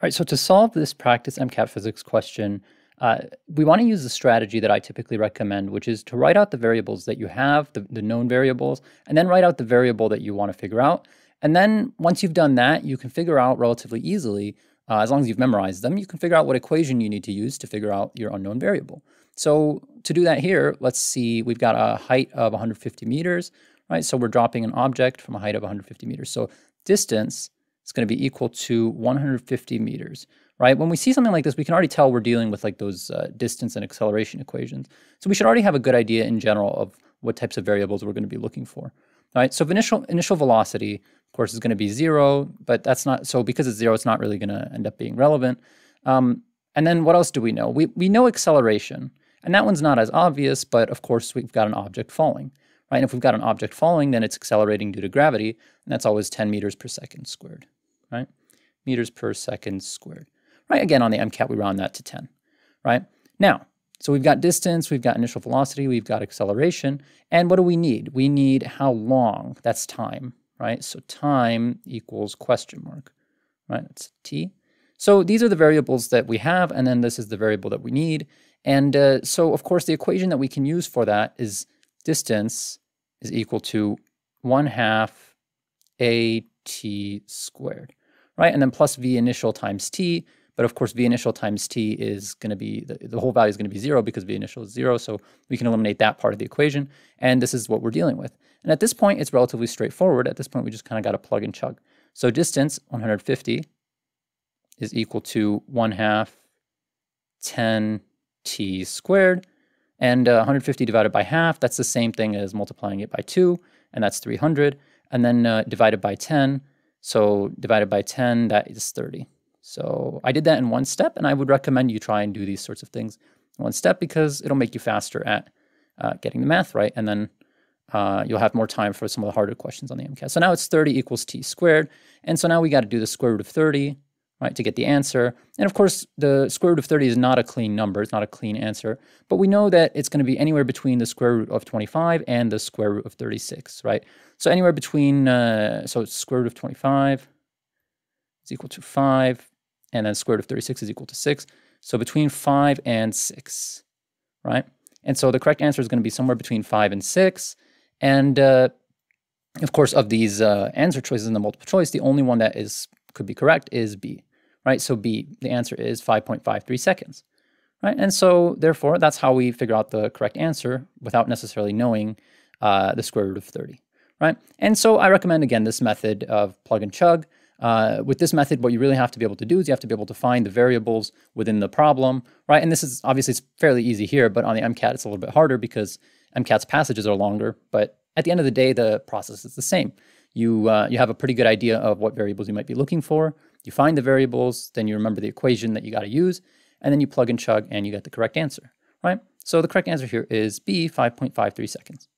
All right, so to solve this practice MCAT physics question, uh, we want to use the strategy that I typically recommend, which is to write out the variables that you have, the, the known variables, and then write out the variable that you want to figure out. And then once you've done that, you can figure out relatively easily, uh, as long as you've memorized them, you can figure out what equation you need to use to figure out your unknown variable. So to do that here, let's see, we've got a height of 150 meters, right? So we're dropping an object from a height of 150 meters. So distance is going to be equal to 150 meters, right? When we see something like this, we can already tell we're dealing with like those uh, distance and acceleration equations. So we should already have a good idea in general of what types of variables we're going to be looking for. All right, so initial initial velocity, of course, is going to be zero, but that's not so because it's zero, it's not really going to end up being relevant. Um, and then what else do we know? We we know acceleration, and that one's not as obvious, but of course we've got an object falling, right? And if we've got an object falling, then it's accelerating due to gravity, and that's always 10 meters per second squared right? Meters per second squared, right? Again, on the MCAT, we round that to 10, right? Now, so we've got distance, we've got initial velocity, we've got acceleration, and what do we need? We need how long, that's time, right? So time equals question mark, right? That's t. So these are the variables that we have, and then this is the variable that we need. And uh, so, of course, the equation that we can use for that is distance is equal to 1 half a t squared right? And then plus v initial times t. But of course, v initial times t is going to be, the, the whole value is going to be zero because v initial is zero. So we can eliminate that part of the equation. And this is what we're dealing with. And at this point, it's relatively straightforward. At this point, we just kind of got to plug and chug. So distance, 150, is equal to 1 half 10 t squared. And uh, 150 divided by half, that's the same thing as multiplying it by 2, and that's 300. And then uh, divided by 10, so divided by 10, that is 30. So I did that in one step, and I would recommend you try and do these sorts of things in one step because it'll make you faster at uh, getting the math right, and then uh, you'll have more time for some of the harder questions on the MCAT. So now it's 30 equals t squared, and so now we got to do the square root of 30, right, to get the answer. And of course, the square root of 30 is not a clean number, it's not a clean answer, but we know that it's going to be anywhere between the square root of 25 and the square root of 36, right? So anywhere between, uh, so square root of 25 is equal to 5, and then square root of 36 is equal to 6. So between 5 and 6, right? And so the correct answer is going to be somewhere between 5 and 6. And uh, of course, of these uh, answer choices in the multiple choice, the only one that is could be correct is B, right? So B, the answer is 5.53 seconds, right? And so therefore, that's how we figure out the correct answer without necessarily knowing uh, the square root of 30 right? And so I recommend, again, this method of plug and chug. Uh, with this method, what you really have to be able to do is you have to be able to find the variables within the problem, right? And this is obviously it's fairly easy here, but on the MCAT, it's a little bit harder because MCAT's passages are longer. But at the end of the day, the process is the same. You, uh, you have a pretty good idea of what variables you might be looking for. You find the variables, then you remember the equation that you got to use, and then you plug and chug and you get the correct answer, right? So the correct answer here is B, 5.53 seconds.